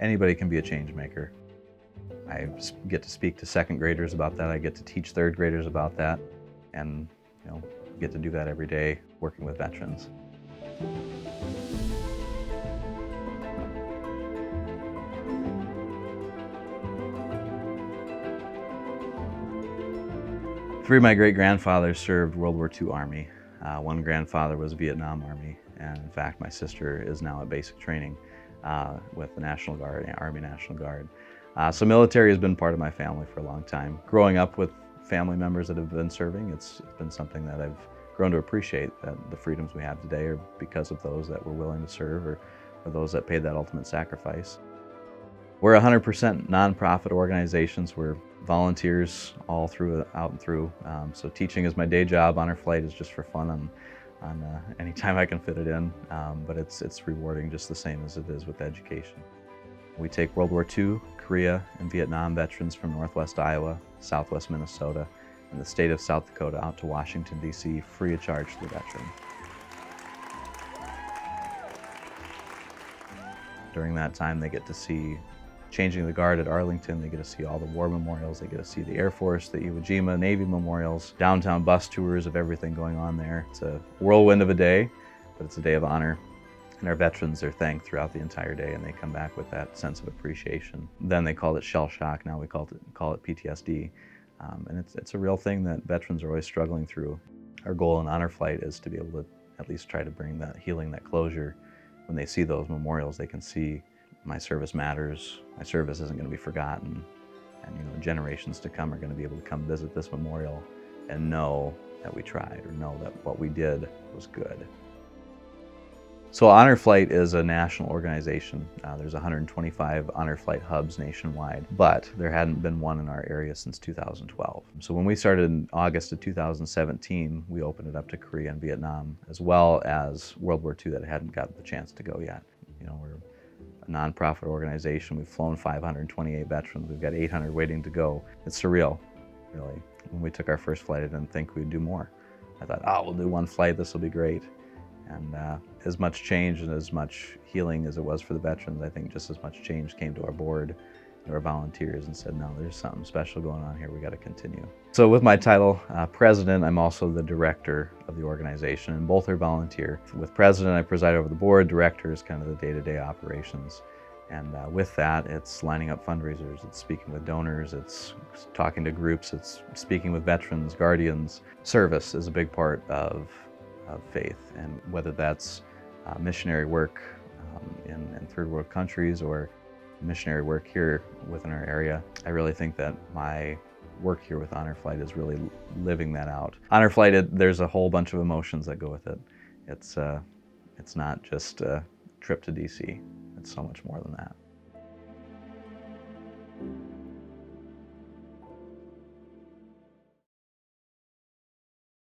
Anybody can be a change maker. I get to speak to second graders about that. I get to teach third graders about that. And, you know, get to do that every day working with veterans. Three of my great-grandfathers served World War II Army. Uh, one grandfather was Vietnam Army, and in fact, my sister is now at basic training uh, with the National Guard, Army National Guard. Uh, so military has been part of my family for a long time. Growing up with family members that have been serving, it's been something that I've grown to appreciate, that the freedoms we have today are because of those that were willing to serve or, or those that paid that ultimate sacrifice. We're 100% nonprofit organizations. We're volunteers all through, out and through. Um, so teaching is my day job. Honor Flight is just for fun and on uh, any time I can fit it in. Um, but it's, it's rewarding just the same as it is with education. We take World War II, Korea, and Vietnam veterans from Northwest Iowa, Southwest Minnesota, and the state of South Dakota out to Washington, D.C. free of charge to the veteran. During that time, they get to see changing the guard at Arlington. They get to see all the war memorials. They get to see the Air Force, the Iwo Jima Navy memorials, downtown bus tours of everything going on there. It's a whirlwind of a day, but it's a day of honor. And our veterans are thanked throughout the entire day and they come back with that sense of appreciation. Then they called it shell shock, now we call it, call it PTSD. Um, and it's, it's a real thing that veterans are always struggling through. Our goal in Honor Flight is to be able to at least try to bring that healing, that closure. When they see those memorials, they can see my service matters. My service isn't going to be forgotten. And you know, generations to come are going to be able to come visit this memorial and know that we tried or know that what we did was good. So Honor Flight is a national organization. Uh, there's 125 Honor Flight hubs nationwide, but there hadn't been one in our area since 2012. So when we started in August of 2017, we opened it up to Korea and Vietnam, as well as World War II that hadn't gotten the chance to go yet. You know, we're nonprofit organization. We've flown 528 veterans. We've got 800 waiting to go. It's surreal, really. When we took our first flight, I didn't think we'd do more. I thought, oh, we'll do one flight. This will be great. And uh, as much change and as much healing as it was for the veterans, I think just as much change came to our board and our volunteers and said, no, there's something special going on here. We got to continue. So with my title, uh, president, I'm also the director of the organization, and both are volunteer. With president, I preside over the board. Director is kind of the day-to-day -day operations. And uh, with that, it's lining up fundraisers, it's speaking with donors, it's talking to groups, it's speaking with veterans, guardians. Service is a big part of of faith, and whether that's uh, missionary work um, in, in third world countries or missionary work here within our area, I really think that my work here with Honor Flight is really living that out. Honor Flight, it, there's a whole bunch of emotions that go with it. It's, uh, it's not just a trip to DC. It's so much more than that.